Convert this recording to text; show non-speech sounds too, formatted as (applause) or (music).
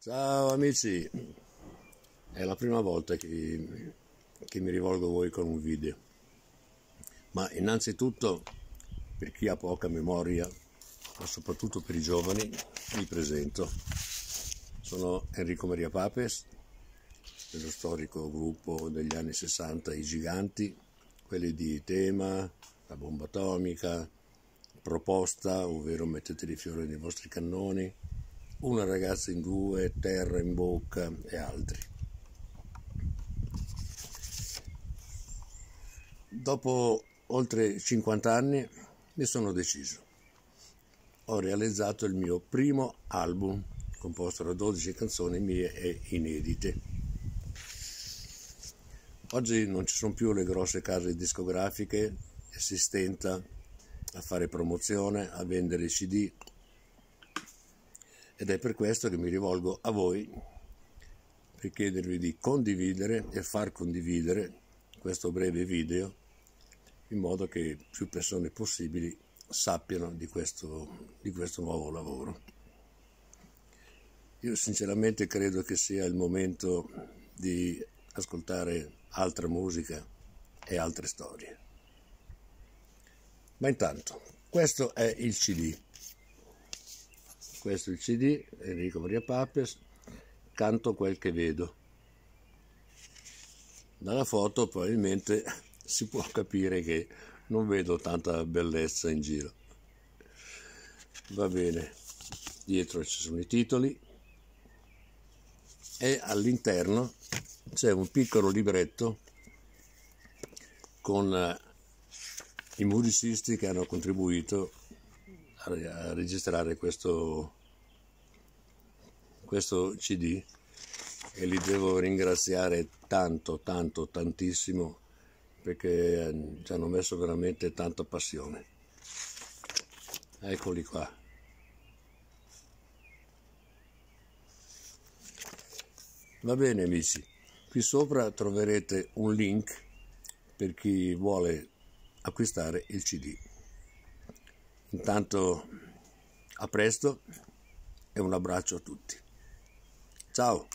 Ciao amici, è la prima volta che, che, mi rivolgo a voi con un video, ma innanzitutto per chi ha poca memoria, ma soprattutto per i giovani, mi presento. Sono Enrico Maria Papes, dello storico gruppo degli anni 60 I Giganti, quelli di Tema, la bomba atomica, proposta, ovvero mettete i fiori nei vostri cannoni, una ragazza in due, terra in bocca e altri. Dopo oltre 50 anni mi sono deciso. Ho realizzato il mio primo album composto da 12 canzoni mie e inedite. Oggi non ci sono più le grosse case discografiche e si stenta a fare promozione, a vendere CD ed è per questo che mi rivolgo a voi per chiedervi di condividere e far condividere questo breve video in modo che più persone possibili sappiano di questo, di questo nuovo lavoro. Io sinceramente credo che sia il momento di ascoltare altra musica e altre storie. Ma intanto, questo è il CD. Questo è il CD, Enrico Maria Papes, canto quel che vedo. Dalla foto probabilmente (laughs) si può capire che non vedo tanta bellezza in giro. Va bene, dietro ci sono i titoli e all'interno c'è un piccolo libretto con eh, i musicisti che hanno contribuito a, registrare questo, questo CD e li devo ringraziare tanto, tanto, tantissimo perché eh, ci hanno messo veramente tanta passione. Eccoli qua. Va bene amici, qui sopra troverete un link per chi vuole acquistare il CD. Intanto a presto e un abbraccio a tutti. Ciao!